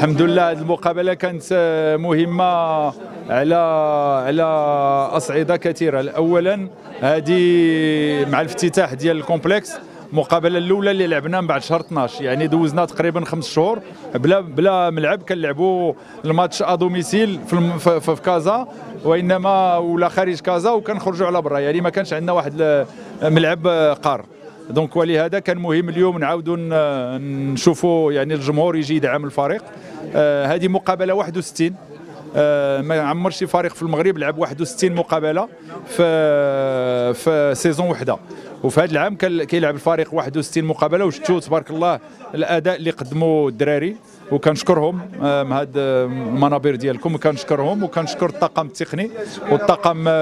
الحمد لله هذه المقابلة كانت آه، مهمة على على أصعدة كثيرة. اولا هذه مع الافتتاح ديال ال complexe المقابلة الأولى اللي لعبنا من بعد شهر 12 يعني دوزنا تقريبا خمس شهور بلا بلا ملعب. كنلعبوا الماتش à domicile في, الم- في, في, كازا وإنما ولا خارج كازا وكنخرجوا على برا. يعني ما كانش عندنا واحد ملعب قار. donc ولهذا كان مهم اليوم نعاودوا نشوفوا يعني الجمهور يجي يدعم الفريق. آه، هذه مقابلة 61 آه، ما عمر شي فريق في المغرب لعب 61 مقابلة في في سيزون وحدة. وفي هذا العام كيلعب الفريق 61 مقابلة. وشفتوا تبارك الله الأداء اللي قدموا الدراري. وكنشكرهم آه، من هاد آه، المنابر ديالكم. وكنشكرهم وكنشكر الطاقم التقني والطاقم آه،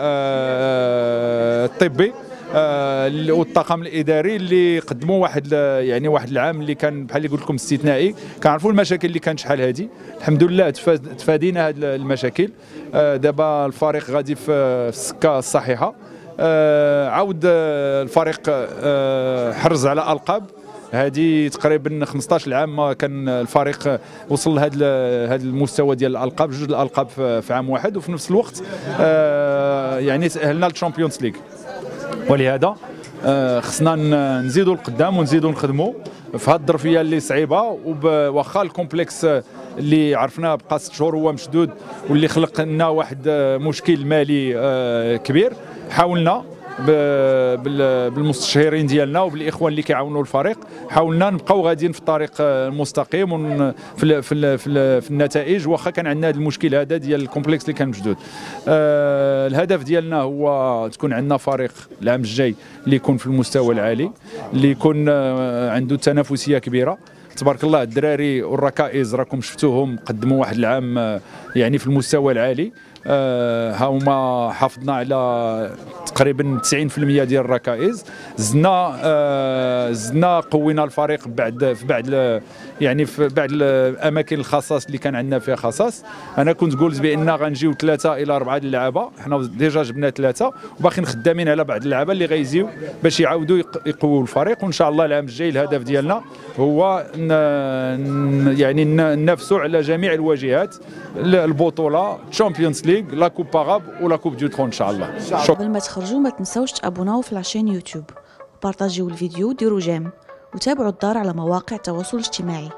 آه، الطبي. آه، والطاقم الإداري اللي قدموا واحد يعني واحد العام اللي كان بحال اللي قلت لكم استثنائي. كنعرفوا المشاكل اللي كانت شحال هذه الحمد لله تفا- تفادينا هذه المشاكل. آه، دابا الفريق غادي في السكة الصحيحة. آه، عاود الفريق حرز على ألقاب. هذه تقريبا 15 عام ما كان الفريق وصل لهذا هذا المستوى ديال الألقاب جوج الألقاب في عام واحد. وفي نفس الوقت يعني تأهلنا لل Champions League. ولهذا آه، خصنا نزيدوا القدام ونزيدوا نخدموا في هذه الظرفية اللي صعيبة وب- واخا ال complexe اللي عرفناه بقى ست شهور هو مشدود واللي خلق لنا واحد آه، مشكل مالي آه، كبير حاولنا ب- بال- بالمستشارين ديالنا وبالإخوان اللي كيعاونوا الفريق. حاولنا نبقاو غاديين في الطريق آه، المستقيم في ال- في ال- في, ال- في النتائج. واخا كان عندنا هذا المشكل هذا ديال ال complexe اللي كان مشدود. آه، الهدف ديالنا هو تكون عندنا فريق العام الجاي اللي يكون في المستوى العالي اللي يكون آه، عنده تنافسية كبيرة. تبارك الله الدراري والركائز راكم شفتوهم قدموا واحد العام آه، يعني في المستوى العالي. ها هما حافظنا على تقريبا 90% ديال الركائز. زدنا آه، زدنا قوينا الفريق بعد في بعد يعني في بعد الاماكن الخصاص اللي كان عندنا فيها خصاص أنا كنت قلت بأن غنجيبو ثلاثة إلى أربعة اللعابة. حنا déjà جبنا ثلاثة وباقيين خدامين على بعض اللعابة اللي غيزيو باش يعاودوا يق- يقووا الفريق. وإن شاء الله العام الجاي الهدف ديالنا هو يعني ننافسوا على جميع الواجهات ال- البطولة Champions League la Coupe arabe و la Coupe du Trône ان شاء الله قبل ما تخرجوا ما تنسوش تابوناو في la chaîne YouTube وبارطاجيو الفيديو وديروا j'aime وتابعوا الدار على مواقع التواصل الاجتماعي